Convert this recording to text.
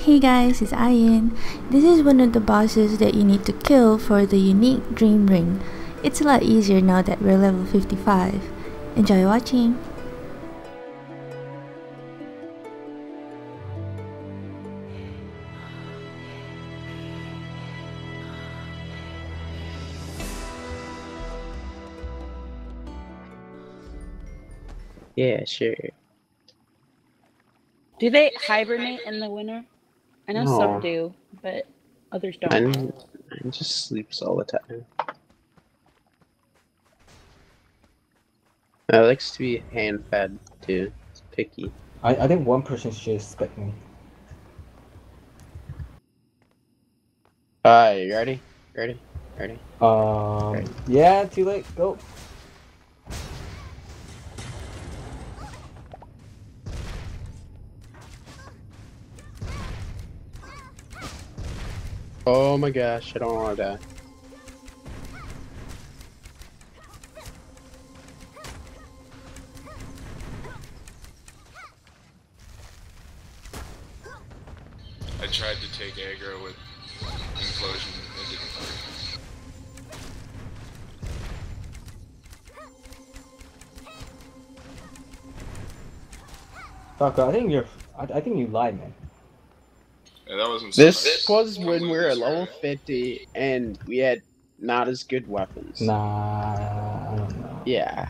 Hey guys, it's Ayin. This is one of the bosses that you need to kill for the unique Dream Ring. It's a lot easier now that we're level 55. Enjoy watching! Yeah, sure. Do they hibernate in the winter? I know No. some do, but others don't. Mine, mine just sleeps all the time. I likes to be hand fed too. It's picky. I, I think one person should expect me. Uh, you ready? Ready? Ready? Um, Right. yeah, too late. Go. Oh my gosh, I don't want to die. I tried to take aggro with implosion. It didn't work. Taco, I think you're. I, I think you lied, man. Yeah, that wasn't. This was when we were at level fair. 50 and we had not as good weapons. Nah, I don't know. Yeah.